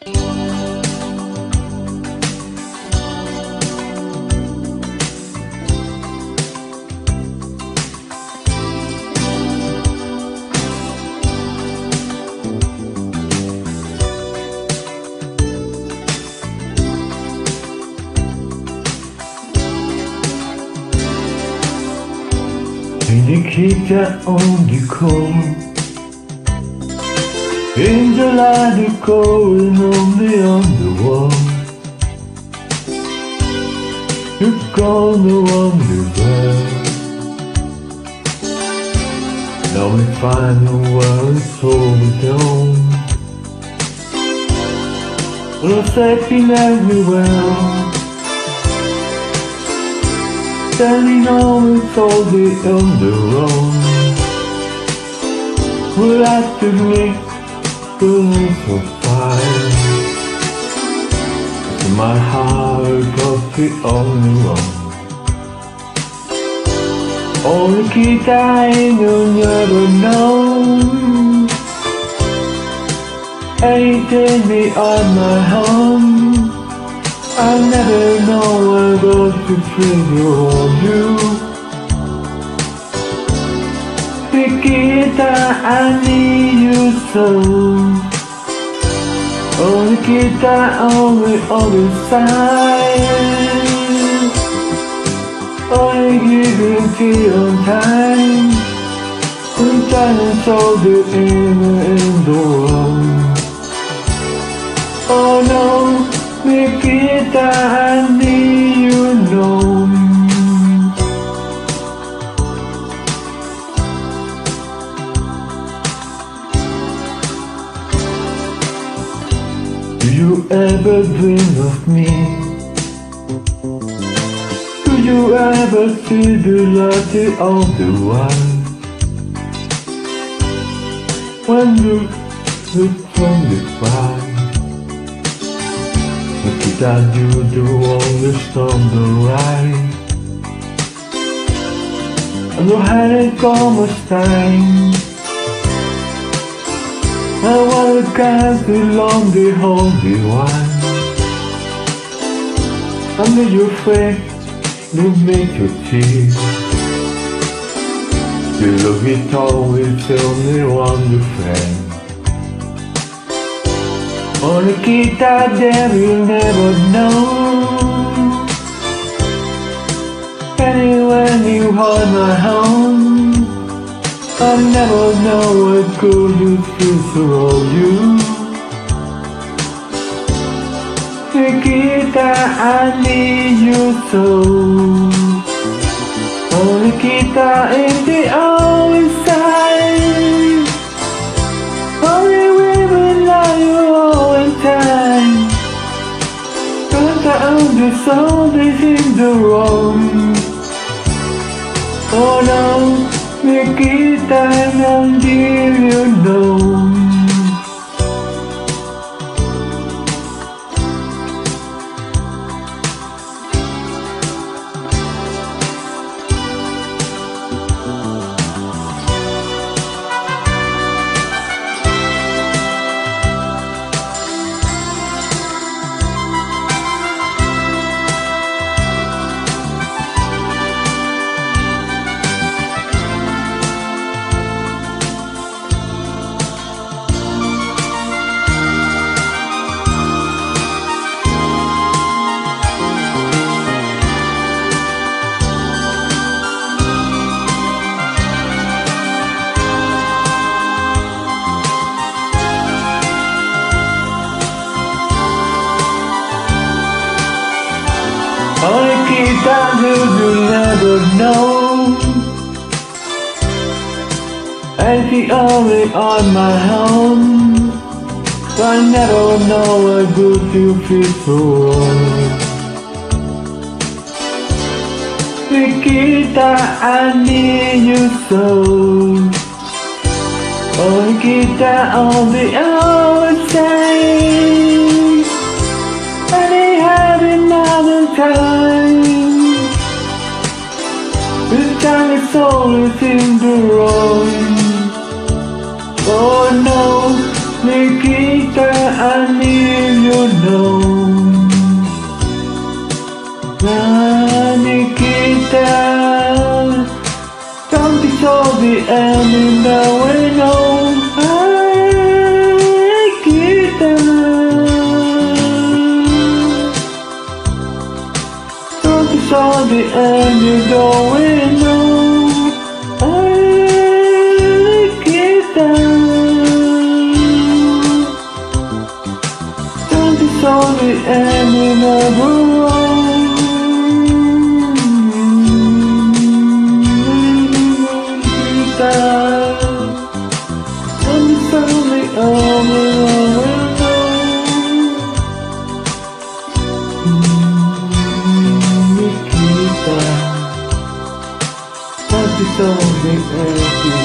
Seni kikte oldu kol คน Angel like the going only on the wall. You're gonna wonder where Now we find a world so we don't We're stepping everywhere. Standing on all the on the road We're feeling so fine My heart got the only one. Only kid I will never know. Anything me on my home I never know I'm going to treat you on you Nikita, I need you so Nikita, only on the other side Only giving to your time. I'm trying to show the inner in the world. Oh no, Nikita, I need Do you ever dream of me? Do you ever see the of the world? When you look from the fire Look that you do understand the right Lo haré como estáis I wanna cast the lonely, holy one. Under your face, look make your tears. You look it always only one your friend. Only kid there you'll never know. When you hold my home I never know what good you feel for all you. Nikita, I need you so. Oh Nikita, in the outside Only women like you all in time. But I understand this in the wrong. Oh no Nikita, don't you know? Only keep on you never know And the only on my own I never know what good you feel. Wrong Nikita, I need you so. Oh Nikita, on the outside holes in the road. Oh no, Nikita, I need you now. Ah, Nikita, don't be so the enemy now. We know. Ah, so the end is going songs in.